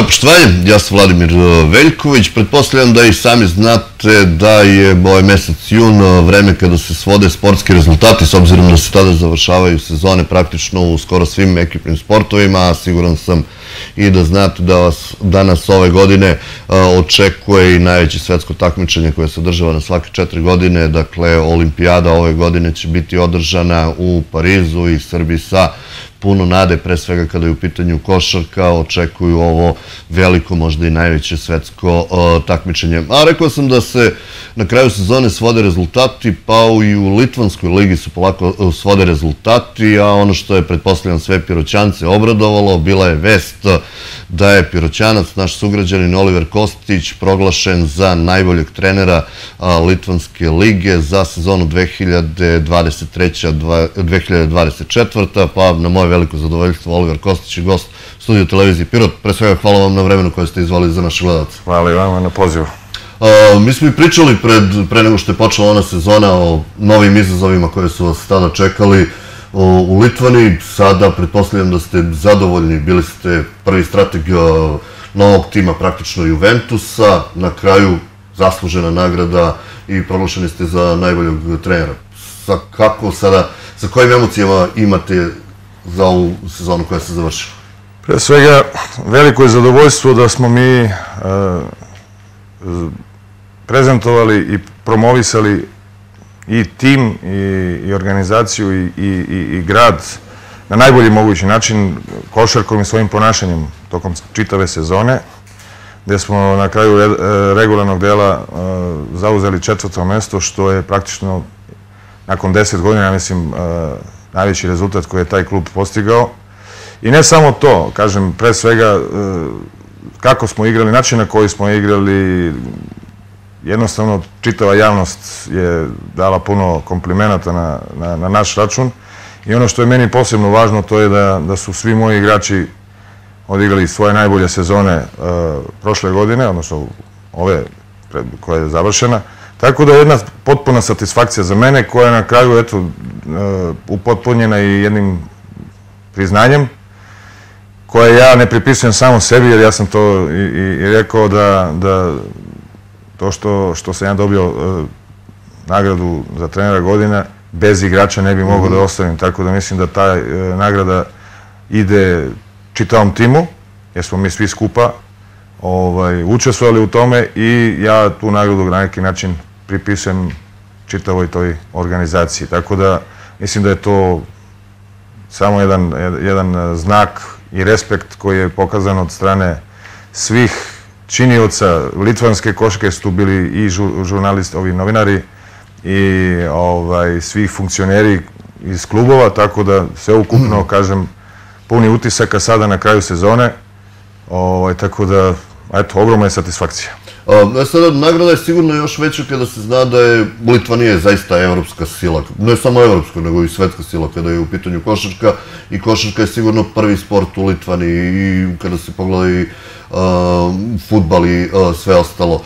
Moje poštovanje, ja sam Vladimir e, Veljković. Pretpostavljam da i sami znate da je ovaj mesec jun e, vreme kada se svode sportski rezultati, s obzirom da se tada završavaju sezone praktično u skoro svim ekipnim sportovima, a siguran sam i da znate da vas danas ove godine e, očekuje i najveće svetsko takmičenje koje se održava na svake četiri godine. Dakle, olimpijada ove godine će biti održana u Parizu i Srbiji sa puno nade, pre svega kada je u pitanju košarka, očekuju ovo veliko, možda i najveće svetsko takmičenje. A rekao sam da se na kraju sezone svode rezultati, pa i u Litvanskoj ligi su polako svode rezultati, a ono što je, pretpostavljam, sve piroćance obradovalo, bila je vest da je piroćanac, naš sugrađanin Oliver Kostić, proglašen za najboljeg trenera Litvanske lige za sezonu 2023-2024, pa na moje veliko zadovoljstvo Oliver Kostić je gost studiju televizije Pirot. Pre svega hvala vam na vremenu koje ste izvali za naše gledalce. Hvala i vama na pozivu. mi smo i pričali pred, pre nego što je počela ona sezona o novim izazovima koje su vas tada čekali u Litvani. Sada pretpostavljam da ste zadovoljni, bili ste prvi strateg novog tima praktično Juventusa, na kraju zaslužena nagrada i proglašeni ste za najboljeg trenera. Sa kako sada, sa kojim emocijama imate za ovu sezonu koja se završila? Pre svega, veliko je zadovoljstvo da smo mi e, prezentovali i promovisali i tim i, organizaciju i, i, grad na najbolji mogući način košarkom i svojim ponašanjem tokom čitave sezone, gde smo na kraju e, regularnog dela e, zauzeli četvrto mesto, što je praktično nakon deset godina, ja mislim, najveći rezultat koji je taj klub postigao. I ne samo to, kažem, pre svega e, kako smo igrali, način na koji smo igrali, jednostavno čitava javnost je dala puno komplimenata na, na, naš račun. I ono što je meni posebno važno to je da, da su svi moji igrači odigrali svoje najbolje sezone e, prošle godine, odnosno ove koja je završena. Tako da je jedna potpuna satisfakcija za mene koja je na kraju eto, e, upotpunjena i jednim priznanjem koje ja ne pripisujem samo sebi jer ja sam to i, rekao da, da to što, što sam ja dobio e, nagradu za trenera godina bez igrača ne bi mogao da mhm. ostavim. Tako da mislim da ta e, nagrada ide čitavom timu jer smo mi svi skupa ovaj, učestvovali u tome i ja tu nagradu na neki način pripisujem čitavoj toj organizaciji. Tako da mislim da je to samo jedan, jedan znak i respekt koji je pokazan od strane svih činioca litvanske koške su tu bili i žurnalisti, ovi novinari i ovaj, svi funkcioneri iz klubova, tako da sve ukupno, kažem, puni utisaka sada na kraju sezone, ovaj, tako da, eto, ogromna je satisfakcija. E sada, nagrada je sigurno još veća kada se zna da je Litvanija zaista evropska sila. Ne samo evropska, nego i svetska sila kada je u pitanju košarka. I košarka je sigurno prvi sport u Litvani i kada se pogleda i futbal i sve ostalo.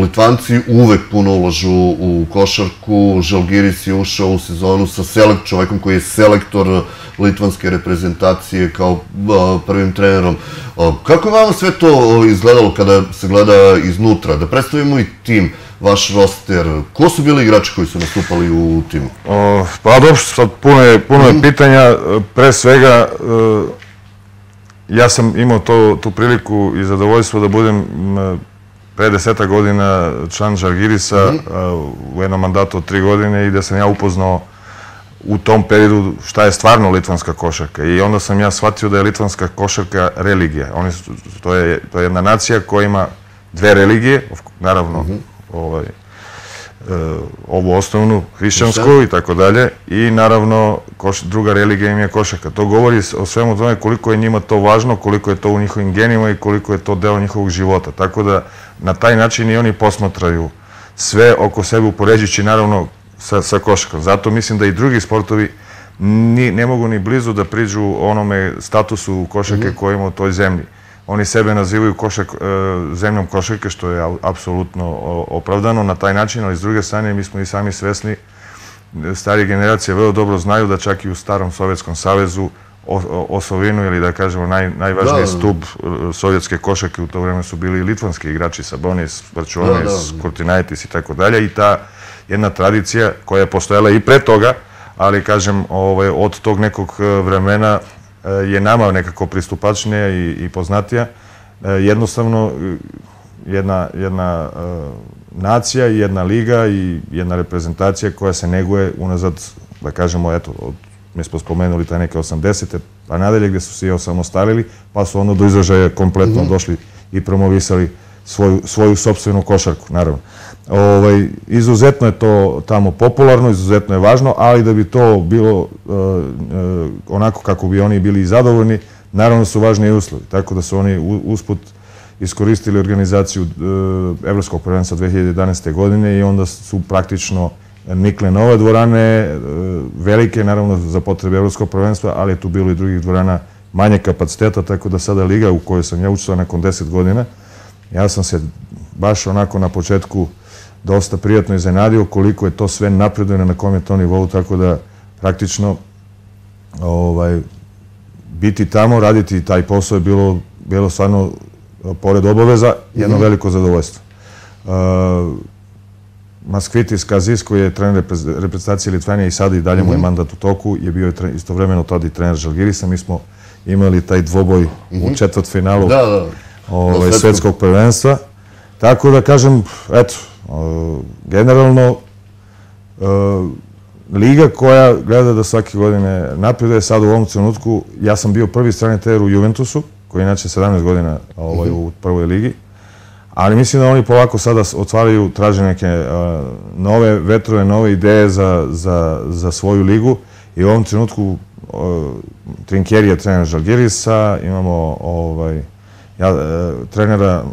Litvanci uvek puno ulažu u košarku. Žalgiris je ušao u sezonu sa selekt, čovekom koji je selektor litvanske reprezentacije kao prvim trenerom. Kako je vam sve to izgledalo kada se gleda iznutra? Da predstavimo i tim, vaš roster. Ko su bili igrači koji su nastupali u timu? Pa dobro, sad puno je, puno je mhm. pitanja. Pre svega, e, ja sam imao to, tu priliku i zadovoljstvo da budem pre deseta godina član Žalgirisa mhm. u jednom mandatu od tri godine i da sam ja upoznao u tom periodu šta je stvarno litvanska košarka. I onda sam ja shvatio da je litvanska košarka religija. Oni su, to, je, to je jedna nacija koja ima dve religije, naravno mhm. ovaj, ovu osnovnu, hrišćansku i tako dalje. I naravno druga religija im je košarka. To govori o svemu tome koliko je njima to važno, koliko je to u njihovim genima i koliko je to deo njihovog života. Tako da na taj način i oni posmatraju sve oko sebe upoređujući naravno sa, sa košarkom. Zato mislim da i drugi sportovi ne mogu ni blizu da priđu onome statusu košarke mhm. koje ima u toj zemlji. Oni sebe nazivaju košak, e, zemljom košarke, što je apsolutno opravdano na taj način, ali s druge strane mi smo i sami svesni, starije generacije vrlo dobro znaju da čak i u starom Sovjetskom savezu osovinu ili da kažemo naj, najvažniji da, stup sovjetske košake u to vreme su bili litvanski igrači Sabonis, Vrčuonis, da, Kurtinaitis i tako dalje i ta jedna tradicija koja je postojala i pre toga, ali kažem ovaj, od tog nekog vremena je nama nekako pristupačnija i, i poznatija. Jednostavno jedna, jedna nacija i jedna liga i jedna reprezentacija koja se neguje unazad, da kažemo, eto, od, mi smo spomenuli taj neke 80. pa nadalje gde su se i osamostalili, pa su ono do izražaja kompletno mm -hmm. došli i promovisali svoju, svoju sobstvenu košarku, naravno. Ovaj, izuzetno je to tamo popularno, izuzetno je važno, ali da bi to bilo uh, uh, onako kako bi oni bili zadovoljni, naravno su važni i uslovi. Tako da su oni usput iskoristili organizaciju e, Evropskog prvenstva 2011. godine i onda su praktično nikle nove dvorane, e, velike naravno za potrebe Evropskog prvenstva, ali je tu bilo i drugih dvorana manje kapaciteta, tako da sada Liga u kojoj sam ja učestvovao nakon 10 godina, ja sam se baš onako na početku dosta prijatno iznenadio koliko je to sve napredujeno na kom je to nivou, tako da praktično ovaj, biti tamo, raditi taj posao je bilo, bilo stvarno pored obaveza, jedno mhm. veliko zadovoljstvo. Uh, Maskvitis Kazis, koji je trener reprezentacije Litvanije i sada i dalje mu je mhm. mandat u toku, je bio istovremeno tada i trener Žalgirisa. Mi smo imali taj dvoboj u mhm. četvrt finalu da, da. Ovaj, svetskog prvenstva. Tako da kažem, eto, generalno, uh, liga koja gleda da svake godine napreduje, sad u ovom trenutku, ja sam bio prvi strani trener u Juventusu, koji je inače 17 godina ovaj, u prvoj ligi. Ali mislim da oni polako sada otvaraju, traže neke uh, nove vetrove, nove ideje za, za, za svoju ligu i u ovom trenutku Trinkjeri je trener Žalgirisa, imamo ovaj, ja, uh, trenera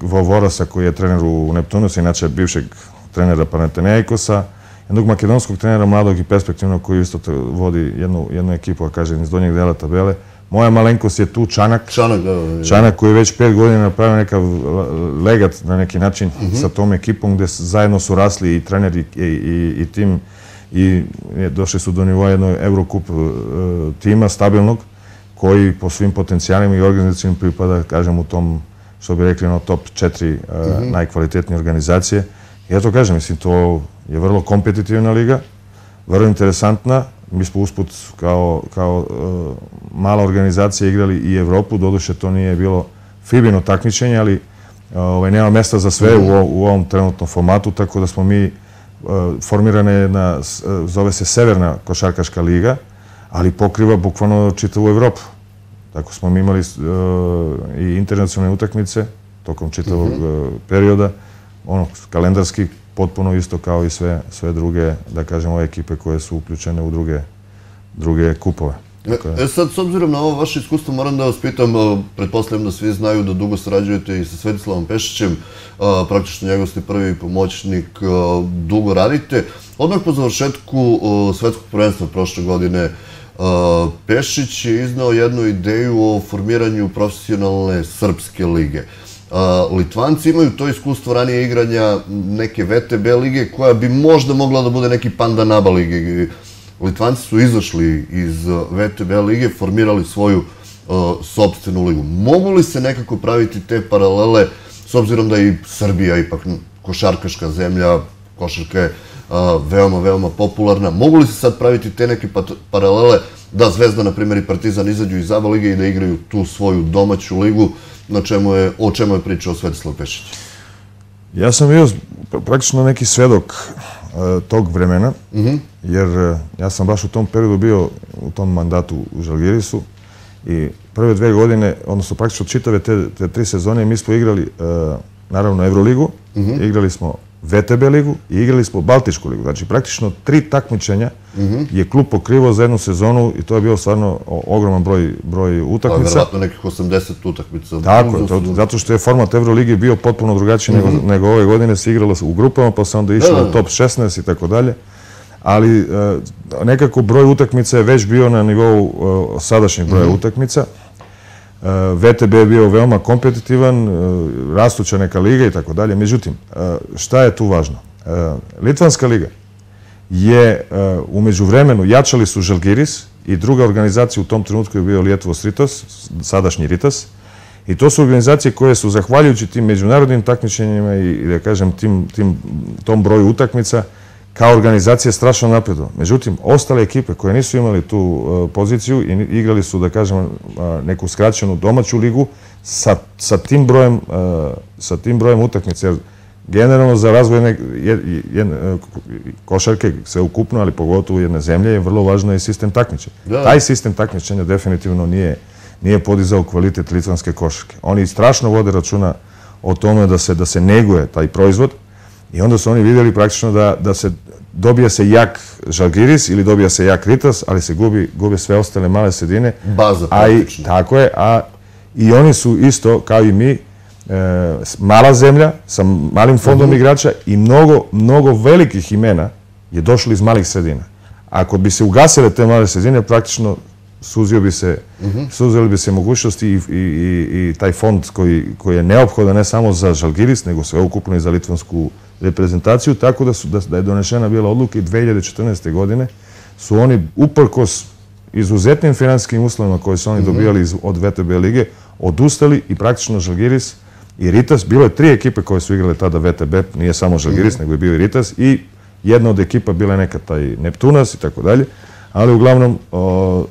Vovorasa koji je trener u Neptunusu, inače bivšeg trenera Panathinaikosa, jednog makedonskog trenera mladog i perspektivnog koji isto vodi jednu, jednu ekipu, a kažem, iz donjeg dela tabele. Moja malenkost je tu Čanak. Čanak, da, da. Čanak koji je već pet godina napravio nekav legat na neki način uh -huh. sa tom ekipom gde zajedno su rasli i trener i, i, i tim i došli su do nivoa jednog Eurocup uh, tima stabilnog koji po svim potencijalima i organizacijom pripada, kažem, u tom, što bi rekli, no, top četiri uh, uh -huh. najkvalitetnije organizacije. I ja to kažem, mislim, to je vrlo kompetitivna liga, vrlo interesantna, Mi smo usput kao, kao uh, mala organizacija igrali i Evropu, doduše to nije bilo Fibino takmičenje, ali uh, ovaj, nema mesta za sve u, u ovom trenutnom formatu, tako da smo mi formirana jedna, zove se Severna košarkaška liga, ali pokriva bukvalno čitavu Evropu. Tako smo mi imali i internacionalne utakmice tokom čitavog mm -hmm. perioda, ono, kalendarski potpuno isto kao i sve, sve druge, da kažemo, ove ekipe koje su uključene u druge, druge kupove. E, sad, s obzirom na ovo vaše iskustvo, moram da vas pitam, pretpostavljam da svi znaju da dugo sarađujete i sa Svetislavom Pešićem, praktično njegov ste prvi pomoćnik, dugo radite. Odmah po završetku svetskog prvenstva prošle godine, Pešić je iznao jednu ideju o formiranju profesionalne srpske lige. Litvanci imaju to iskustvo ranije igranja neke VTB lige koja bi možda mogla da bude neki panda naba lige. Litvanci su izašli iz VTB lige, formirali svoju sobstvenu ligu. Mogu li se nekako praviti te paralele s obzirom da je i Srbija ipak košarkaška zemlja, košarka je veoma, veoma popularna. Mogu li se sad praviti te neke paralele da Zvezda, na primjer, i Partizan izađu iz ABA lige i da igraju tu svoju domaću ligu? na čemu je, o čemu je pričao Svetislav Pešić? Ja sam bio praktično neki svedok uh, tog vremena, mm -hmm. jer uh, ja sam baš u tom periodu bio u tom mandatu u Žalgirisu i prve dve godine, odnosno praktično čitave te, te tri sezone, mi smo igrali uh, naravno Euroligu, mm -hmm. igrali smo VTB ligu i igrali smo Baltičku ligu. Znači, praktično tri takmičenja mhm. je klub pokrivao za jednu sezonu i to je bio stvarno ogroman broj, broj utakmica. Pa, verovatno nekih 80 utakmica. Tako je, zato što je format Euroligi bio potpuno drugačiji nego, mhm. nego ove godine se igralo u grupama, pa se onda išlo da, da. u top 16 i tako dalje. Ali e, nekako broj utakmica je već bio na nivou e, sadašnjeg broja mhm. utakmica. VTB je bio veoma kompetitivan, e, rastuća neka liga i tako dalje. Međutim, e, šta je tu važno? Litvanska liga je umeđu vremenu jačali su Žalgiris i druga organizacija u tom trenutku je bio Lijetvos Ritas, sadašnji Ritas. I to su organizacije koje su, zahvaljujući tim međunarodnim takmičenjima i, da kažem, tim, tim, tom broju utakmica, kao organizacija strašno napredo. Međutim, ostale ekipe koje nisu imali tu uh, poziciju i igrali su, da kažem, uh, neku skraćenu domaću ligu sa, sa, tim brojem, uh, sa tim brojem utakmice. Jer generalno za razvoj nek, jedne, košarke sve ukupno, ali pogotovo jedne zemlje, je vrlo važno i sistem takmičenja. Da. Taj sistem takmičenja definitivno nije, nije podizao kvalitet litvanske košarke. Oni strašno vode računa o tome da se, da se neguje taj proizvod, I onda su oni vidjeli praktično da, da se dobija se jak Žalgiris ili dobija se jak Ritas, ali se gubi, gube sve ostale male sredine. Baza praktično. Tako je, a i oni su isto, kao i mi, e, mala zemlja sa malim fondom uh mhm. -huh. igrača i mnogo, mnogo velikih imena je došlo iz malih sredina. Ako bi se ugasile te male sredine, praktično suzio bi se, uh mhm. -huh. suzili bi se mogućnosti i, i, i, i taj fond koji, koji je neophodan ne samo za Žalgiris, nego sve ukupno i za Litvansku reprezentaciju, tako da, su, da, da je donešena bila odluka i 2014. godine su oni uprkos izuzetnim finansijskim uslovima koje su oni mhm. dobijali iz, od VTB lige, odustali i praktično Žalgiris i Ritas, bilo je tri ekipe koje su igrale tada VTB, nije samo Žalgiris, mm nego je bio i Ritas i jedna od ekipa bila je nekad taj Neptunas i tako dalje, ali uglavnom o,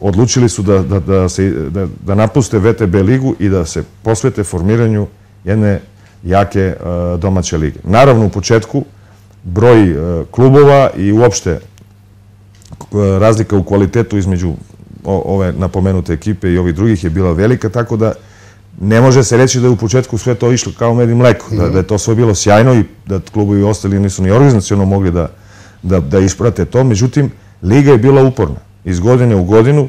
odlučili su da, da, da, se, da, da napuste VTB ligu i da se posvete formiranju jedne jake e, domaće lige. Naravno, u početku broj e, klubova i uopšte e, razlika u kvalitetu između ove napomenute ekipe i ovih drugih je bila velika, tako da ne može se reći da je u početku sve to išlo kao med i mleko, da, da je to sve bilo sjajno i da klubovi ostali nisu ni organizacijalno mogli da, da, da isprate to. Međutim, Liga je bila uporna. Iz godine u godinu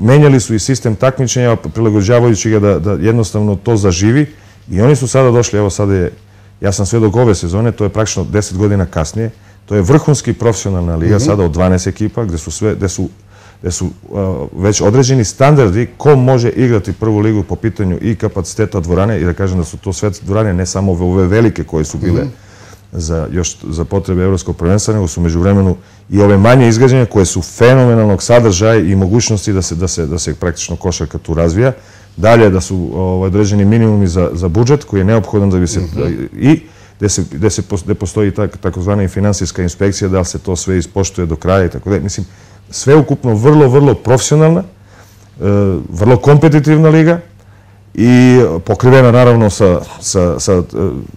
menjali su i sistem takmičenja, prilagođavajući ga da, da jednostavno to zaživi I oni su sada došli, evo sada je, ja sam sve dok ove sezone, to je praktično 10 godina kasnije, to je vrhunski profesionalna liga, mm -hmm. sada od 12 ekipa, gde su, sve, gde su, gde su uh, već određeni standardi ko može igrati prvu ligu po pitanju i kapaciteta dvorane i da kažem da su to sve dvorane, ne samo ove velike koje su bile mm -hmm. za, još za potrebe evropskog prvenstva, nego su među vremenu i ove manje izgrađene koje su fenomenalnog sadržaja i mogućnosti da se, da se, da se praktično košarka tu razvija. Dalje da su ovaj, određeni minimumi za, za budžet koji je neophodan da bi se... Mhm. I gde, se, gde, se, gde postoji tak, takozvana i finansijska inspekcija, da li se to sve ispoštuje do kraja i tako da. Mislim, sve ukupno vrlo, vrlo profesionalna, e, vrlo kompetitivna liga i pokrivena naravno sa, sa, sa, e,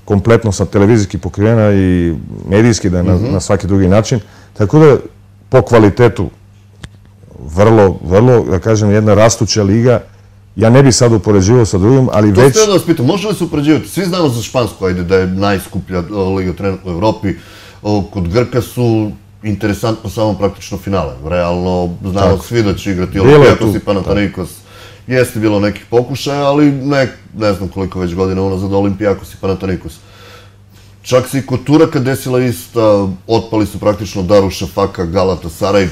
kompletno sa televizijski pokrivena i medijski da na, mhm. na svaki drugi način. Tako da po kvalitetu vrlo, vrlo, da kažem, jedna rastuća liga Ja ne bih sad upoređivao sa drugim, ali to već... To ste da vas pitam, može li se upoređivati? Svi znamo za Špansku, ajde, da je najskuplja liga trenutno u Evropi. Kod Grka su interesantno samo praktično finale. Realno, znamo Tako. svi da će igrati Olimpijakos i Panathinaikos. Jeste bilo nekih pokušaja, ali ne, ne znam koliko već godina unazad Olimpijakos i Panathinaikos. Čak se i kod Turaka desila ista, otpali su praktično Daruša, Faka, Galata, Saraj,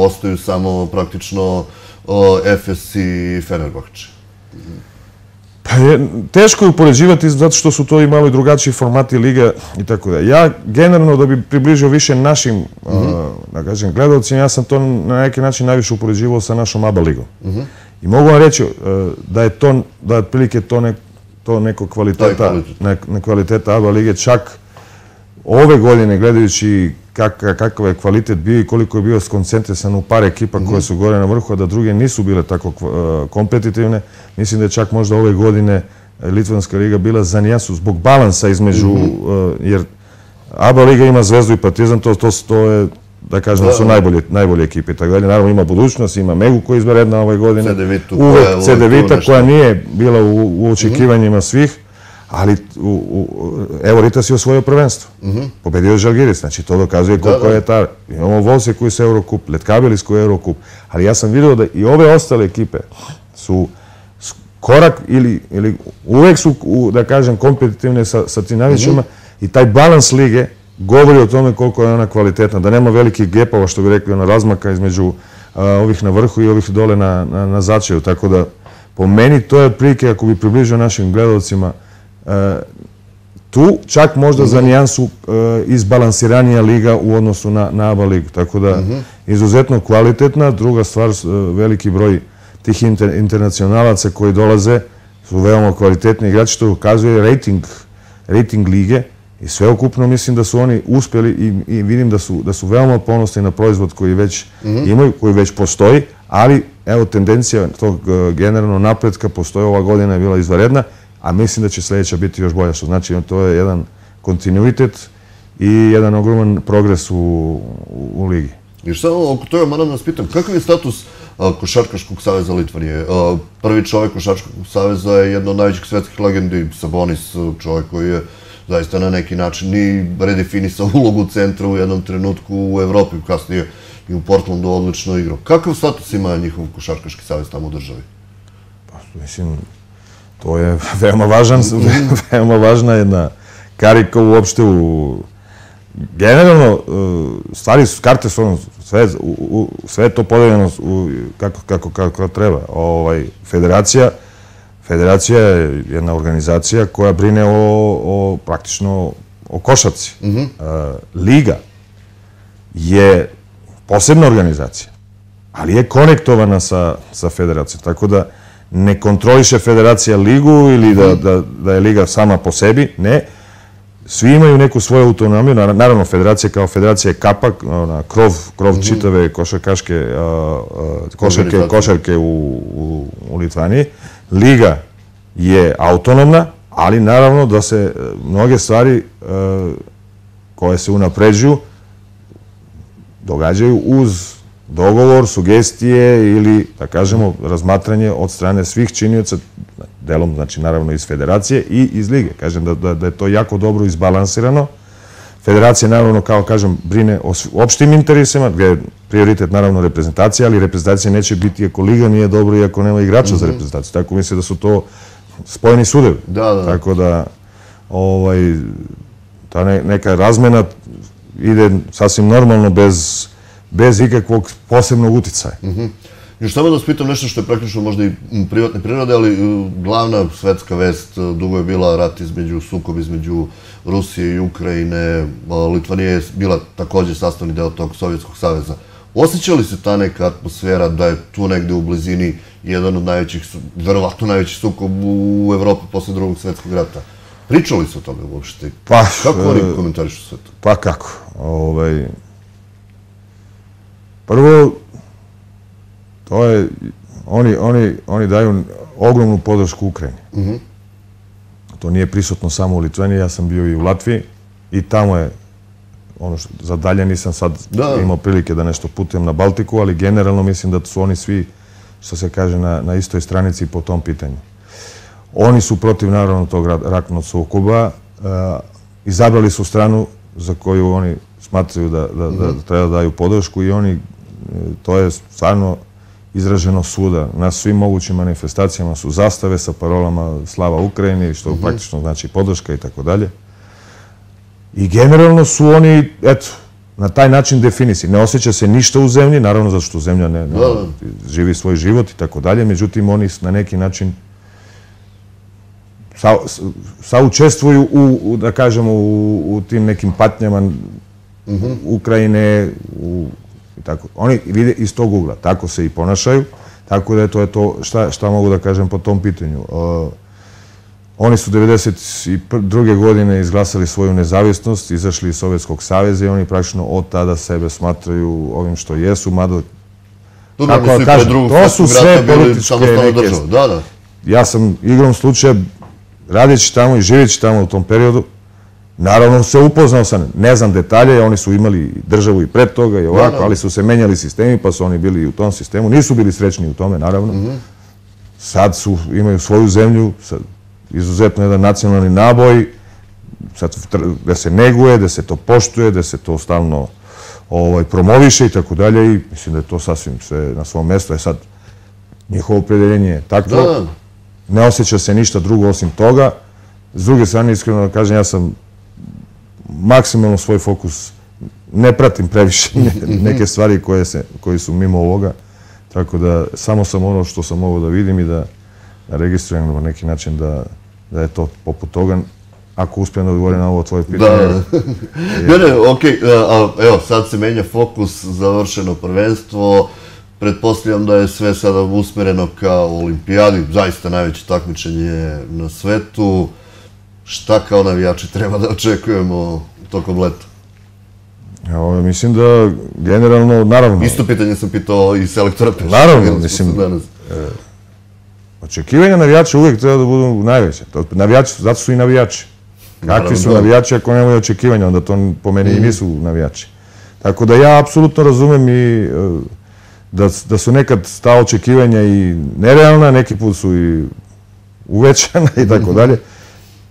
ostaju samo praktično Efes i Fenerbahče? Pa je, teško je upoređivati zato što su to i malo i drugačiji formati liga i tako da. Ja generalno da bi približio više našim, mm -hmm. da kažem, gledalcima, ja sam to na neki način najviše upoređivao sa našom ABA ligom. Mm -hmm. I mogu vam reći da je to, da je otprilike to, ne, to neko kvaliteta, ne, ne kvaliteta ABA lige, čak ove godine gledajući kakav je kvalitet bio i koliko je bio skoncentrisan u par ekipa koje su gore na vrhu, a da druge nisu bile tako e, kompetitivne. Mislim da je čak možda ove godine Litvanska liga bila za nijansu zbog balansa između, mhm. e, jer ABA liga ima Zvezdu i Partizan, to, to, to je da kažem, da su najbolje, najbolje ekipe. Tako dalje, naravno ima budućnost, ima Megu koji je izvanredna ove godine. Uvek CD koja nije bila u, u očekivanjima svih ali u, u, evo Ritas je osvojio prvenstvo. Mm -hmm. Pobedio je Žalgiris, znači to dokazuje koliko da, da. je ta... Imamo Volse koji su Eurokup, Letkabilis koji je Eurokup, ali ja sam vidio da i ove ostale ekipe su korak ili, ili uvek su, da kažem, kompetitivne sa, sa tim najvećima mm -hmm. i taj balans lige govori o tome koliko je ona kvalitetna, da nema velikih gepova, što bi rekli, ona razmaka između a, ovih na vrhu i ovih dole na, na, na začaju, tako da po meni to je otprilike, ako bi približio našim gledalcima, tu čak možda za nijansu uh, izbalansiranija liga u odnosu na, na ABA ligu. Tako da, izuzetno kvalitetna. Druga stvar, uh, veliki broj tih inter, internacionalaca koji dolaze su veoma kvalitetni igrači, što ukazuje rating, rating lige i sveokupno mislim da su oni uspjeli i, i vidim da su, da su veoma ponosni na proizvod koji već imaju, koji već postoji, ali evo tendencija tog uh, generalno napretka postoji ova godina je bila izvaredna, a mislim da će sljedeća biti još bolja, što znači to je jedan kontinuitet i jedan ogroman progres u, u, u ligi. I samo oko toga moram da vas pitam, kakav je status a, Košarkaškog saveza Litvanije? A, prvi čovjek Košarkaškog saveza je jedna od najvećih svetskih legendi, Sabonis, čovjek koji je zaista na neki način i redefinisao ulogu centra u jednom trenutku u Evropi, kasnije i u Portlandu odlično igrao. Kakav status ima njihov Košarkaški savez tamo u državi? Pa, mislim, to je veoma važan, veoma važna jedna karika uopšte u generalno stvari su karte su ono sve u, u, sve to podeljeno u, kako, kako, kako treba. Ovaj federacija Federacija je jedna organizacija koja brine o, o praktično o košarci. Mm -hmm. Liga je posebna organizacija, ali je konektovana sa, sa federacijom. Tako da ne kontroliše federacija ligu ili da, da, da je liga sama po sebi, ne. Svi imaju neku svoju autonomiju, naravno federacija kao federacija je kapak, ona, krov, krov mm -hmm. čitave košarkaške, košarke, košarke u, u, u Litvaniji. Liga je autonomna, ali naravno da se mnoge stvari uh, koje se unapređuju događaju uz dogovor, sugestije ili, da kažemo, razmatranje od strane svih činioca, delom, znači, naravno, iz federacije i iz lige. Kažem da, da, da je to jako dobro izbalansirano. Federacija, naravno, kao kažem, brine o opštim interesima, gde je prioritet, naravno, reprezentacija, ali reprezentacija neće biti ako liga nije dobro i ako nema igrača mm -hmm. za mhm. reprezentaciju. Tako misle da su to spojeni sudevi. Da, da. Tako da, ovaj, ta ne, neka razmena ide sasvim normalno bez bez ikakvog posebnog uticaja. Mm -hmm. Još samo da vas pitam nešto što je praktično možda i privatne prirode, ali e, glavna svetska vest e, dugo je bila rat između, sukob između Rusije i Ukrajine. E, Litvanija je bila takođe sastavni deo tog Sovjetskog saveza. Osjeća li se ta neka atmosfera da je tu negde u blizini jedan od najvećih, verovatno najveći sukob u Evropi posle drugog svetskog rata? Pričali su o tome uopšte? Pa, kako oni komentarišu sve to? Pa kako? Ovaj, Prvo, to je, oni, oni, oni daju ogromnu podršku Ukrajini. Mm -hmm. To nije prisutno samo u Litvaniji, ja sam bio i u Latviji i tamo je ono što, za dalje nisam sad da. imao prilike da nešto putujem na Baltiku, ali generalno mislim da su oni svi, što se kaže, na, na istoj stranici po tom pitanju. Oni su protiv, naravno, tog ratnog sukoba, uh, izabrali su stranu za koju oni smatraju da, da, da, da treba da daju podršku i oni to je stvarno izraženo svuda. Na svim mogućim manifestacijama su zastave sa parolama Slava Ukrajini, što mm praktično znači podrška i tako dalje. I generalno su oni, eto, na taj način definisi. Ne osjeća se ništa u zemlji, naravno zato što zemlja ne, ne da. živi svoj život i tako dalje, međutim oni na neki način sa, saučestvuju u, u, da kažemo, u, u tim nekim patnjama mm -hmm. Ukrajine, u tako. Oni vide iz tog ugla, tako se i ponašaju, tako da je to, je to šta, šta mogu da kažem po tom pitanju. Uh, oni su 1992. godine izglasali svoju nezavisnost, izašli iz Sovjetskog saveza i oni praktično od tada sebe smatraju ovim što jesu, mada Dobro, kako kažem, to su sve političke neke... Da, da. Ja sam igrom slučaja, radeći tamo i živeći tamo u tom periodu, Naravno se upoznao sam, ne znam detalje, oni su imali državu i pred toga i ovako, ali su se menjali sistemi, pa su oni bili u tom sistemu. Nisu bili srećni u tome, naravno. Mhm. Sad su, imaju svoju zemlju, sad, izuzetno jedan nacionalni naboj, sad, da se neguje, da se to poštuje, da se to stalno ovaj, promoviše i tako dalje i mislim da je to sasvim sve na svom mestu. Je sad, njihovo opredeljenje je takvo, da. ne osjeća se ništa drugo osim toga. S druge strane, iskreno da kažem, ja sam maksimalno svoj fokus ne pratim previše neke stvari koje, se, koje su mimo ovoga, tako da samo sam ono što sam mogao da vidim i da, da registrujem na neki način da, da je to poput toga. ako uspijem da odgovorim na ovo tvoje Da, pitanje. da. ne, ne, okej, a, evo, sad se menja fokus, završeno prvenstvo, pretpostavljam da je sve sada usmereno ka olimpijadi, zaista najveće takmičenje na svetu. Šta kao navijači treba da očekujemo tokom leta? Evo, mislim da generalno, naravno, Isto pitanje sam pitao i selektora Peša. Naravno, mislim- Danas. očekivanja navijača uvijek treba da budu najveće. To- Navijači, zato su i navijači. Kakvi su Naravno. navijači ako nemaju očekivanja, onda to po meni i nisu navijači. Tako da ja apsolutno razumem i e, da, da su nekad ta očekivanja i nerealna, neki put su i uvećana i tako dalje.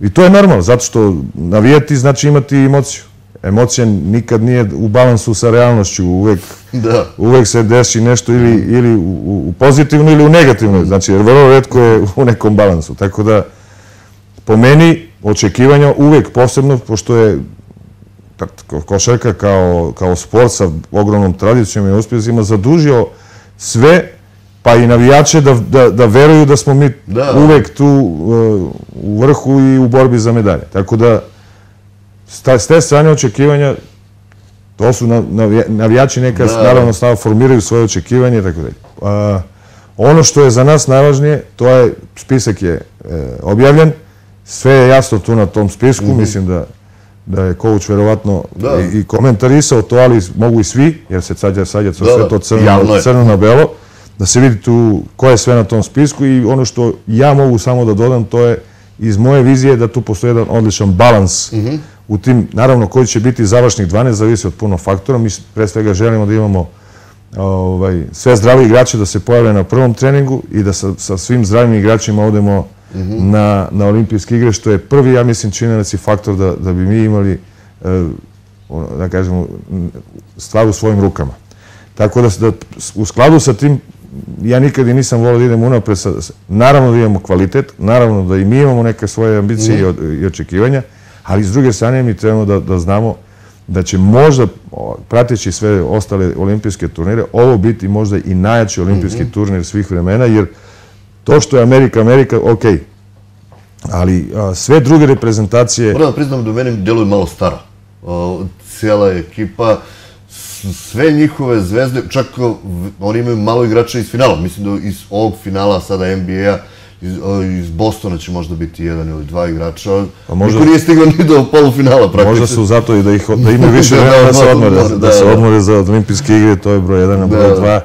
I to je normalno, zato što navijati znači imati emociju. Emocija nikad nije u balansu sa realnošću, uvek Da. uvek se desi nešto ili, ili u, pozitivno ili u negativno, znači jer vrlo redko je u nekom balansu. Tako da, po meni, očekivanja uvek posebno, pošto je košarka kao, kao sport sa ogromnom tradicijom i uspjesima zadužio sve, па и навијачи да, да, да верују да смо ми да. увек ту у врху и у борби за медали, Така да, с те страни очекивања, тоа су навијачи нека, да. наравно, става, формирају своје очекивање и така А, Оно што е за нас најважније, тоа е, список е, е објавлен, све е јасно ту на том списку, mm -hmm. мислим да да е коуч веројатно да. и, и коментарисал тоа, али могу и сви, јер се саѓа саѓа со да, да. свето црно, црно на бело Da, se vidi tu ko je sve na tom spisku i ono što ja mogu samo da dodam, to je iz moje vizije da tu postoji jedan odličan balans Mhm. u tim, naravno koji će biti završnih 12, zavisi od puno faktora, mi pre svega želimo da imamo ovaj, sve zdravi igrači da se pojave na prvom treningu i da sa, sa svim zdravim igračima odemo na, na olimpijske igre, što je prvi, ja mislim, činjenac i faktor da, da bi mi imali, e, ono, da kažemo, stvar u svojim rukama. Tako da, da u skladu sa tim, ja nikad i nisam volio da idem unapred sa, naravno da imamo kvalitet, naravno da i mi imamo neke svoje ambicije i, od- i očekivanja, ali s druge strane mi trebamo da, da znamo da će možda, prateći sve ostale olimpijske turnire, ovo biti možda i najjači olimpijski turnir svih vremena, jer to što je Amerika, Amerika, ok, ali a, sve druge reprezentacije, Moram da priznam da meni djeluje malo stara. O, cijela ekipa, s- sve njihove zvezde, čak oni imaju malo igrača iz finala. Mislim da iz ovog finala sada NBA, iz, iz Bostona će možda biti jedan ili dva igrača. Pa možda- Niko nije stigao ni do polufinala praktično. možda su zato i da, ih, da imaju više Da, vremena da se da, odmore, da, da, da, se da. odmore za olimpijske igre, to je broj jedan, a broj Da. dva.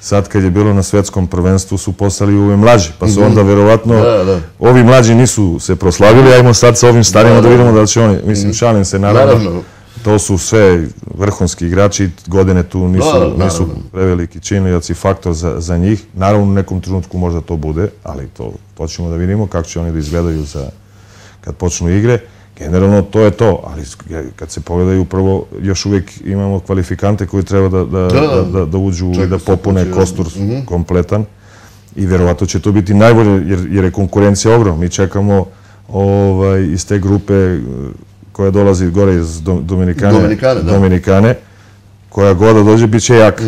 Sad kad je bilo na svetskom prvenstvu su postali ove mlađi, pa su onda verovatno Mhm. Da, da. ovi mlađi nisu se proslavili, ajmo sad sa ovim starima Da, da, da. vidimo da će oni, mislim šalim se naravno, Naravno. To su sve vrhunski igrači, godine tu nisu, Da, da, nisu naravno. preveliki činioci i faktor za, za njih. Naravno u nekom trenutku možda to bude, ali to, to ćemo da vidimo kako će oni da izgledaju za, kad počnu igre. Generalno to je to, ali kad se pogledaju prvo, još uvijek imamo kvalifikante koji treba da, da, Da. da, da, da uđu i da popune kostur kompletan. I verovatno će to biti najbolje, jer, jer je konkurencija ogromna. Mi čekamo ovaj, iz te grupe koja dolazi gore iz Do- Dominikane, Dominikane, da. Dominikane, koja god da dođe, bit će jaka.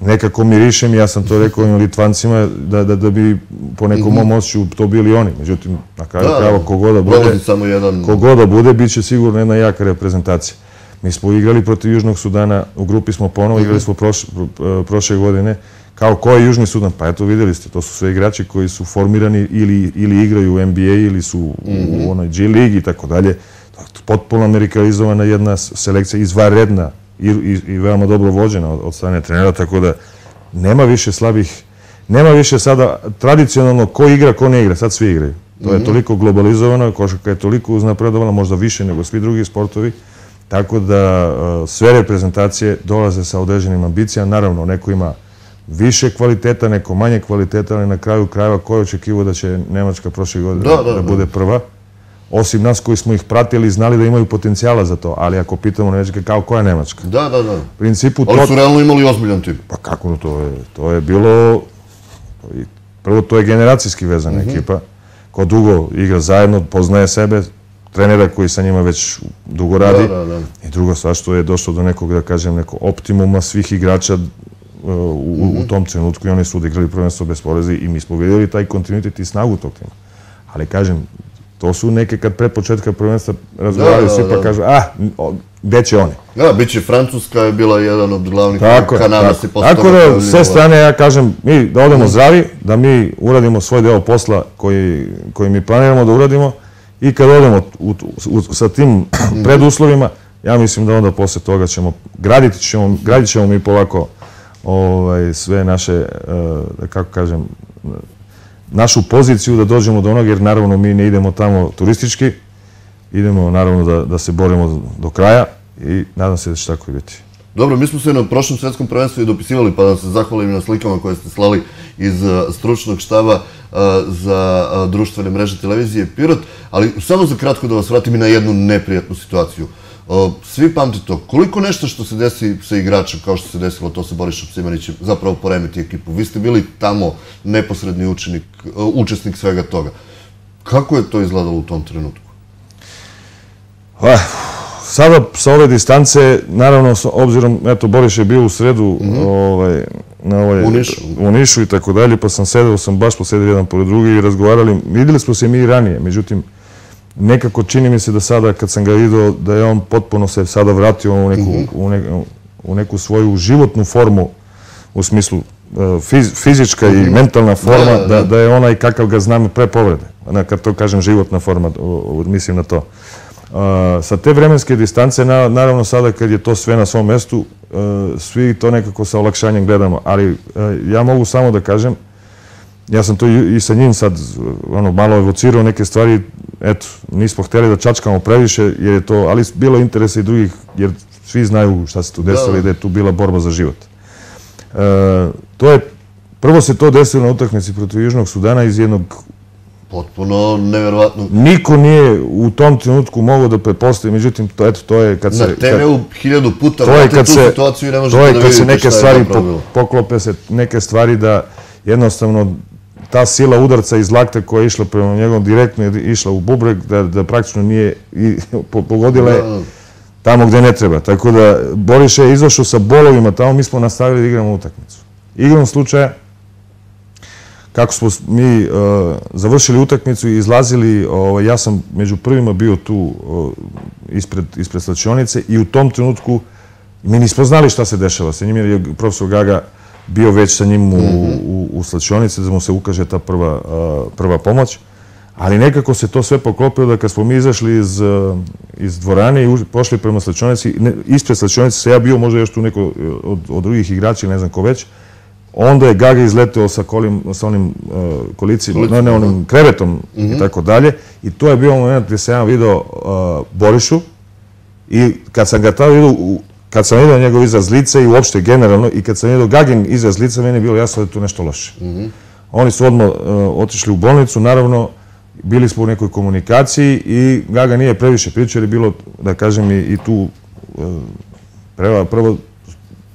Nekako mirišem, ja sam to rekao ovim Litvancima, da, da, da bi po nekom mom osjeću to bili oni. Međutim, na kraju Da, krajeva kogoda bude, samo jedan... kogoda da bude, bit će sigurno jedna jaka reprezentacija. Mi smo igrali protiv Južnog Sudana, u grupi smo ponovo, igrali smo proš, pro- e, prošle godine. Kao ko je Južni Sudan? Pa eto, vidjeli ste, to su sve igrači koji su formirani ili, ili igraju u NBA ili su u, u onoj G ligi i tako dalje. Je Potpuno amerikalizovana jedna selekcija, izvanredna i, i, i veoma dobro vođena od, od strane trenera, tako da nema više slabih, nema više sada tradicionalno ko igra, ko ne igra, sad svi igraju. To je toliko globalizovano, košarka je toliko uznapredovala, možda više nego svi drugi sportovi, tako da uh, sve reprezentacije dolaze sa određenim ambicijama. Naravno, neko ima više kvaliteta, neko manje kvaliteta, ali na kraju krajeva ko je očekivao da će Nemačka prošle godine Da, da, da. bude prva. Osim nas koji smo ih pratili znali da imaju potencijala za to, ali ako pitamo Nemačka, kao koja je Nemačka? Da, da, da. U principu Ali to, su realno imali ozbiljan tim. pa kako to je? To je bilo... Prvo, to je generacijski vezana ekipa. Ko dugo igra zajedno, poznaje sebe, trenera koji sa njima već dugo radi. Da, da, da. I druga stvar što je došlo do nekog, da kažem, neko optimuma svih igrača uh, u, u tom trenutku i oni su odigrali prvenstvo bez porezi i mi smo vidjeli taj kontinuitet i snagu tog tima. Ali kažem, To su neke kad pre početka prvenstva razgovaraju svi pa kažu, ah, gde će oni? Da, bit će Francuska je bila jedan od glavnih tako, Kanada tako. se Tako da, sve strane, ja kažem, mi da odemo zdravi, da mi uradimo svoj deo posla koji, koji mi planiramo da uradimo i kad odemo u, u, sa tim preduslovima, ja mislim da onda posle toga ćemo, graditi ćemo, gradit ćemo mi polako ovaj, sve naše, uh, kako kažem, našu poziciju da dođemo do onog, jer naravno mi ne idemo tamo turistički, idemo naravno da, da se borimo do kraja i nadam se da će tako i biti. Dobro, mi smo se na prošlom svetskom prvenstvu i dopisivali, pa da se zahvalim na slikama koje ste slali iz stručnog štaba za društvene mreže televizije Pirot, ali samo za kratko da vas vratim i na jednu neprijatnu situaciju. Svi pamte to. Koliko nešto što se desi sa igračem, kao što se desilo to sa Borišom Simanićem, zapravo poremeti ekipu? Vi ste bili tamo neposredni učenik, učesnik svega toga. Kako je to izgledalo u tom trenutku? Pa, sada sa ove distance, naravno, obzirom, eto, Boriš je bio u sredu mhm. ovaj, na ovaj, u, Nišu. u Nišu i tako dalje, pa sam sedeo, sam baš posedio jedan pored drugi i razgovarali. Videli smo se mi i ranije, međutim, nekako čini mi se da sada kad sam ga vidio da je on potpuno se sada vratio u neku, mhm. u, ne, u neku svoju životnu formu u smislu e, fiz, fizička i mhm. mentalna forma, da, da, da. da, je onaj kakav ga znam pre povrede. Kad to kažem životna forma, mislim na to. Sa te vremenske distance, naravno sada kad je to sve na svom mestu, e, svi to nekako sa olakšanjem gledamo, ali e, ja mogu samo da kažem, ja sam to i sa njim sad ono, malo evocirao neke stvari, eto, nismo hteli da čačkamo previše, jer je to, ali bilo interesa i drugih, jer svi znaju šta se tu desilo i da je tu bila borba za život. E, to je, prvo se to desilo na utakmici protiv Južnog Sudana iz jednog potpuno neverovatno. Niko nije u tom trenutku mogao da pretpostavi, međutim, to, eto, to je kad se... Na TV-u hiljadu puta vrati tu se, situaciju i ne možete da vidite šta je neke stvari poklope se neke stvari da jednostavno ta sila udarca iz lakte koja je išla prema njegovom direktno je išla u bubreg, da, da praktično nije i, pogodila je da. tamo gde ne treba. Tako da Boriš je izašao sa bolovima tamo, mi smo nastavili da igramo utakmicu. Igrom slučaja, kako smo mi uh, završili utakmicu i izlazili, uh, ja sam među prvima bio tu uh, ispred, ispred slačionice i u tom trenutku mi nismo znali šta se dešava. Sa njim je profesor Gaga bio već sa njim u, mhm. u, u slačionici da mu se ukaže ta prva, uh, prva pomoć. Ali nekako se to sve poklopilo da kad smo mi izašli iz, uh, iz dvorane i pošli prema slačionici, ne, ispred slačionice se ja bio možda još tu neko od, od drugih igrača, ne znam ko već, Onda je Gaga izleteo sa, kolim, sa onim uh, kolicima, ne, ne, onim da. krevetom i mhm. tako dalje. I to je bio moment gdje sam ja video uh, Borišu i kad sam ga tada vidio, kad sam vidio njegov izraz lica i uopšte generalno i kad sam vidio Gagin izraz lica, meni je bilo jasno da je tu nešto loše. Mhm. Oni su odmah uh, otišli u bolnicu, naravno, bili smo u nekoj komunikaciji i Gaga nije previše pričao jer je bilo, da kažem, i, i tu prvo, prvo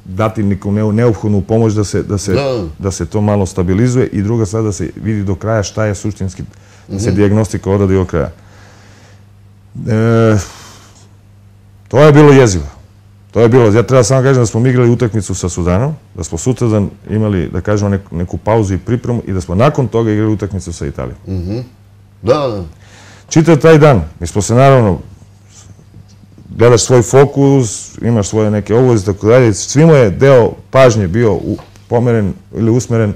dati neku neophodnu pomoć da se, da, se, da. da se to malo stabilizuje i druga stvar da se vidi do kraja šta je suštinski, da se mhm. diagnostika odradi do kraja. E, to je bilo jezivo. To je bilo, ja treba samo kažem da smo mi igrali utakmicu sa Sudanom, da smo sutradan imali, da kažemo, neku, neku pauzu i pripremu i da smo nakon toga igrali utakmicu sa Italijom. Mm -hmm. Da, da. Čitav taj dan, mi smo se naravno gledaš svoj fokus, imaš svoje neke obaveze, tako dalje. Svima je deo pažnje bio pomeren ili usmeren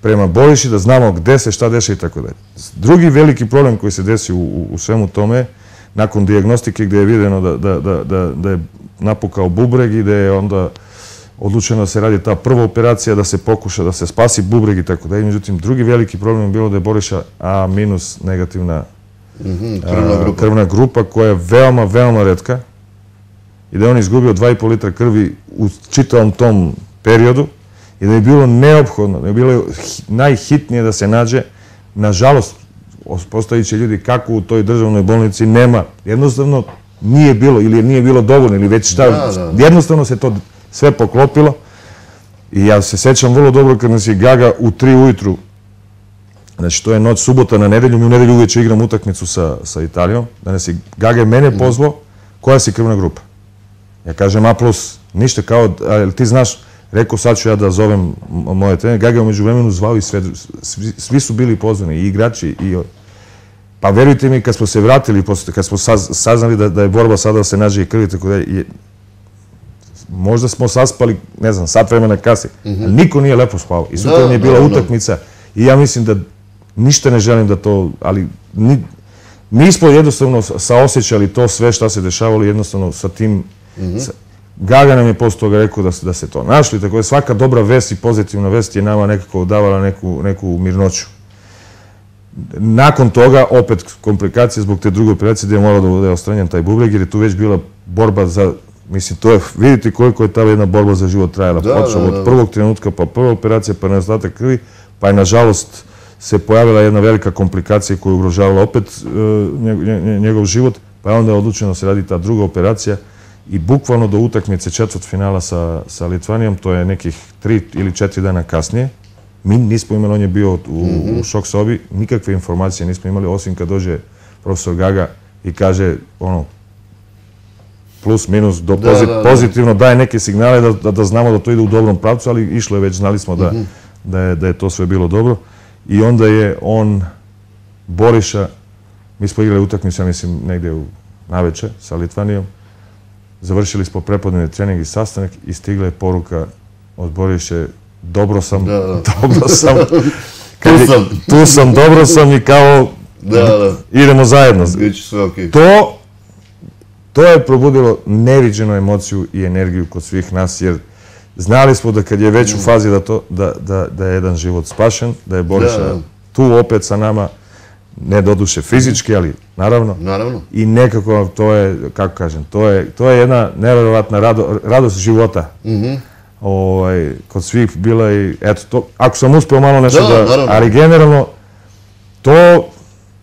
prema Boriši, da znamo gde se šta deša i tako dalje. Drugi veliki problem koji se desi u, u svemu tome, nakon diagnostike gde je videno da, da, da, da, da je napukao bubreg i da je onda odlučeno da se radi ta prva operacija, da se pokuša da se spasi bubreg i tako dalje. Međutim, drugi veliki problem je bilo da je Boriša A minus negativna Mhm, krvna, grupa. krvna grupa koja je veoma, veoma redka i da je on izgubio 2,5 litra krvi u čitavom tom periodu i da je bilo neophodno, da je bilo najhitnije da se nađe. Nažalost, postojiće ljudi kako u toj državnoj bolnici nema. Jednostavno nije bilo ili nije bilo dovoljno ili već šta. Da, da. Jednostavno se to sve poklopilo i ja se sećam vrlo dobro kad nas je Gaga u tri ujutru Znači, to je noć subota na nedelju, mi u nedelju uveče igram utakmicu sa, sa Italijom. Danas je Gaga mene mhm. pozvao, koja si krvna grupa? Ja kažem A+, ništa kao, ali ti znaš, rekao sad ću ja da zovem moje trener, Gaga je umeđu vremenu zvao i sve, svi, svi su bili pozvani, i igrači, i... Pa verujte mi, kad smo se vratili, kad smo saznali da, da je borba sada da se nađe i krvi, tako da je, možda smo saspali, ne znam, sat vremena kasnije, ali niko nije lepo spavao. I sutra mi je bila utakmica i ja mislim da ništa ne želim da to, ali ni, mi smo jednostavno saosećali to sve šta se dešavalo jednostavno sa tim, Gaga nam je posle toga rekao da se, da se to našli, tako da svaka dobra vest i pozitivna vest je nama nekako davala neku, neku mirnoću. Nakon toga, opet komplikacije zbog te druge operacije gde je morao da bude ostranjen taj bubreg, jer je tu već bila borba za, mislim, to je, vidite koliko je ta jedna borba za život trajala. Da, Počeo od prvog trenutka, pa prva operacija, pa nedostatak krvi, pa je, nažalost, se pojavila jedna velika komplikacija koja je ugrožavala opet e, njegov život, pa je onda odlučeno da se radi ta druga operacija i bukvalno do utakmice četvrt finala sa, sa Litvanijom, to je nekih tri ili četiri dana kasnije, mi nismo imali, on je bio u, u šok sobi, nikakve informacije nismo imali, osim kad dođe profesor Gaga i kaže, ono, plus, minus, do pozit, da, da, da. pozitivno daje neke signale da, znamo da to ide u dobrom pravcu, ali išlo je već, znali smo da, mm je, da je to sve bilo dobro. I onda je on, Boriša, mi smo igrali utakmicu, ja mislim, negde u naveče sa Litvanijom, završili smo prepodnevni trening i sastanak i stigla je poruka od Boriše dobro sam, da, da. dobro sam. tu sam. Tu sam, dobro sam i kao da, da. idemo zajedno. Biće sve okej. Okay. To, to je probudilo neviđenu emociju i energiju kod svih nas, jer znali smo da kad je već u mm. fazi da, to, da, da, da je jedan život spašen, da je Boriša da, da. tu opet sa nama, ne doduše fizički, ali naravno. Naravno. I nekako to je, kako kažem, to je, to je jedna neverovatna rado, radost života. Mhm. Ovaj, kod svih bila i, eto, to, ako sam uspeo malo nešto da, da ali generalno, to,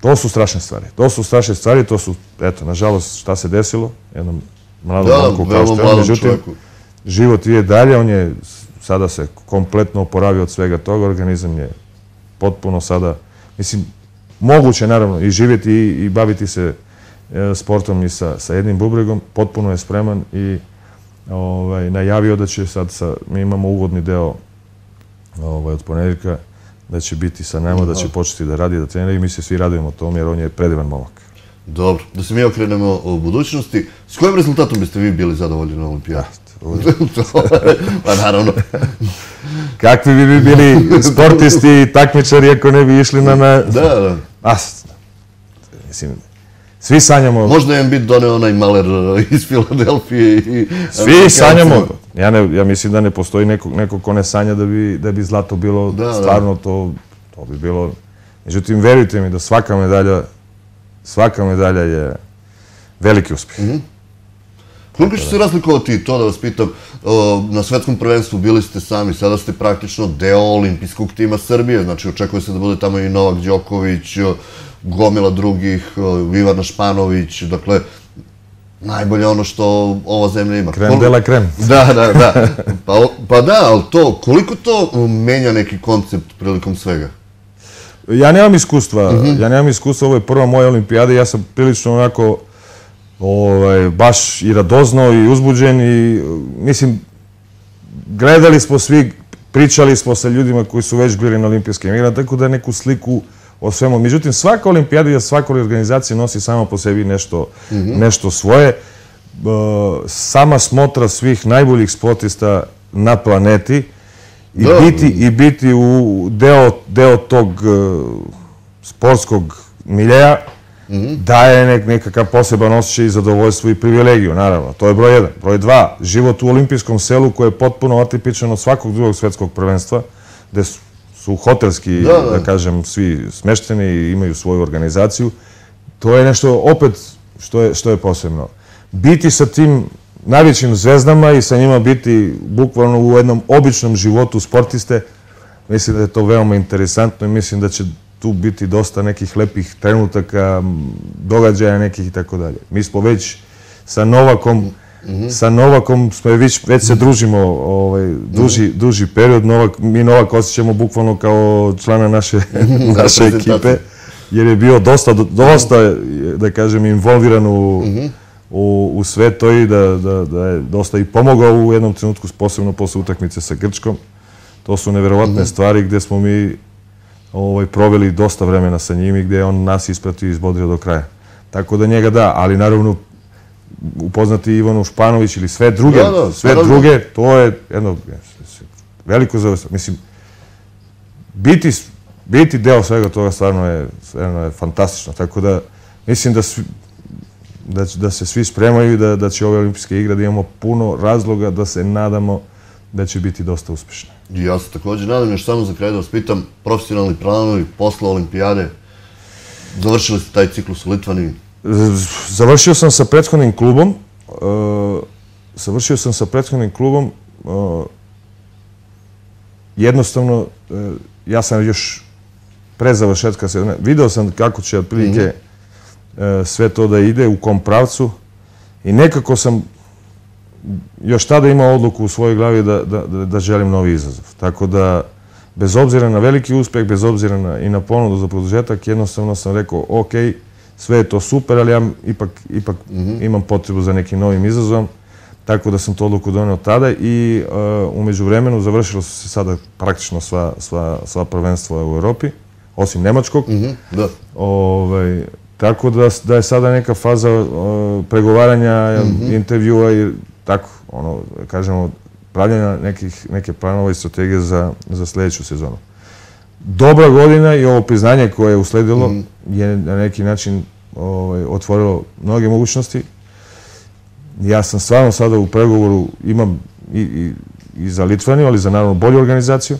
to su strašne stvari. To su strašne stvari, to su, eto, nažalost, šta se desilo, jednom mladom da, momku kao što je, međutim, čovjeku. život je dalje, on je sada se kompletno oporavio od svega toga, organizam je potpuno sada, mislim, moguće naravno i živjeti i, i baviti se e, sportom i sa, sa jednim bubregom, potpuno je spreman i ovaj, najavio da će sad, sa, mi imamo uvodni deo ovaj, od ponedjeljka, da će biti sa nama, da će početi da radi, da trenira i mi se svi radujemo tome jer on je predivan momak. Dobro, da se mi okrenemo u budućnosti. S kojim rezultatom biste vi bili zadovoljni na olimpijadi? pa naravno. Kakvi bi vi bili sportisti i takmičari ako ne bi išli na... na... Da, da. A, mislim, svi sanjamo... Možda je bit doneo onaj maler uh, iz Filadelfije i... Svi sanjamo. Ja, ne, ja mislim da ne postoji neko, neko ko ne sanja da bi, da bi zlato bilo da, da. stvarno da. to, to bi bilo... Međutim, verujte mi da svaka medalja, svaka medalja je veliki uspjeh. Mm -hmm. Koliko će se razlikovati to da vas pitam, na svetskom prvenstvu bili ste sami, sada ste praktično deo olimpijskog tima Srbije, znači očekuje se da bude tamo i Novak Đoković, gomila drugih, Ivana Španović, dakle, najbolje ono što ova zemlja ima. Krem de la krem. Da, da, da. Pa, pa da, ali to, koliko to menja neki koncept prilikom svega? Ja nemam iskustva, mhm. ja nemam iskustva, ovo je prva moja olimpijada, ja sam prilično onako ovaj, baš i radozno i uzbuđen i mislim, gledali smo svi, pričali smo sa ljudima koji su već bili na olimpijskim igrama, tako da neku sliku o svemu. Međutim, svaka olimpijada i svaka organizacija nosi sama po sebi nešto, mhm. nešto svoje. E, sama smotra svih najboljih sportista na planeti i biti, i biti u deo, deo tog e, sportskog miljeja daje nek, nekakav poseban osjećaj i zadovoljstvo i privilegiju, naravno. To je broj jedan. Broj dva, život u olimpijskom selu koje je potpuno atipičan od svakog drugog svetskog prvenstva, gde su, su hotelski, da, da. da kažem, svi smešteni i imaju svoju organizaciju. To je nešto opet što je, što je posebno. Biti sa tim najvećim zvezdama i sa njima biti bukvalno u jednom običnom životu sportiste, mislim da je to veoma interesantno i mislim da će tu biti dosta nekih lepih trenutaka, događaja nekih i tako dalje. Mi smo već sa Novakom, sa Novakom smo već, već se družimo ovaj, duži, duži period. Novak, mi Novak osjećamo bukvalno kao člana naše, naše ekipe, jer je bio dosta, dosta da kažem, involviran u, u, u sve to i da, da, da je dosta i pomogao u jednom trenutku, posebno posle utakmice sa Grčkom. To su neverovatne stvari gde smo mi ovaj, proveli dosta vremena sa njim i gde je on nas ispratio i izbodrio do kraja. Tako da njega da, ali naravno upoznati Ivanu Španović ili sve druge, Da, da, sve naravno. druge, to je jedno veliko zadovoljstvo. Mislim, biti, biti deo svega toga stvarno je, stvarno je fantastično. Tako da mislim da, svi, da, da se svi spremaju i da, da će ove olimpijske igre da imamo puno razloga da se nadamo da će biti dosta uspešne. I ja se takođe nadam, još samo za kraj da vas pitam, profesionalni planovi posle olimpijade, završili ste taj ciklus u Litvani, Završio sam sa prethodnim klubom. e, Završio sam sa prethodnim klubom. e, Jednostavno, e, ja sam još pre završetka video sam kako će otprilike e, sve to da ide, u kom pravcu i nekako sam još tada imao odluku u svojoj glavi da, da, da, da želim novi izazov. Tako da, bez obzira na veliki uspeh, bez obzira na, i na ponudu za produžetak, jednostavno sam rekao, ok, sve je to super, ali ja ipak, ipak imam potrebu za nekim novim izazovom. Tako da sam tu odluku doneo tada i uh, umeđu vremenu završilo su se sada praktično sva, sva, sva prvenstva u Europi, osim Nemačkog. Mhm, da. Ovaj, tako da, da je sada neka faza uh, pregovaranja, intervjua i tako, ono, kažemo, pravljanja nekih, neke planova i strategije za, za sledeću sezonu. Dobra godina i ovo priznanje koje je usledilo je na neki način ovaj, otvorilo mnoge mogućnosti. Ja sam stvarno sada u pregovoru, imam i, i, i za Litvaniju, ali za naravno bolju organizaciju,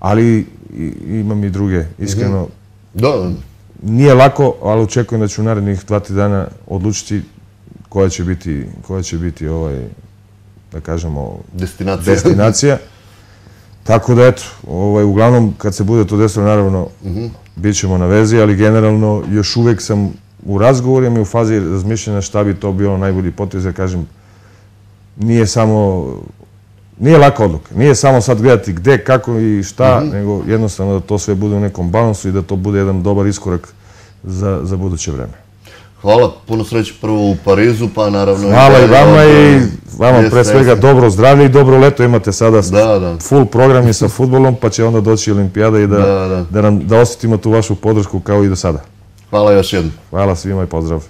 ali i, imam i druge, iskreno. Da, Nije lako, ali očekujem da ću u narednih dva, tri dana odlučiti koja će biti, koja će biti ovaj, da kažemo, destinacija. destinacija. Tako da, eto, ovaj, uglavnom, kad se bude to desilo, naravno, bit ćemo na vezi, ali generalno još uvek sam u razgovorima i u fazi razmišljanja šta bi to bilo najbolji potez, jer kažem, nije samo, nije laka odluka. Nije samo sad gledati gde, kako i šta, nego jednostavno da to sve bude u nekom balansu i da to bude jedan dobar iskorak za, za buduće vreme. Hvala, puno sreće prvo u Parizu, pa naravno... Hvala i vama i vama pre svega dobro zdravlje i dobro leto imate sada Da, da. full program i sa futbolom, pa će onda doći olimpijada i da, Da, da. da, nam, da osjetimo tu vašu podršku kao i do sada. Hvala još jednom. Hvala svima i pozdrav.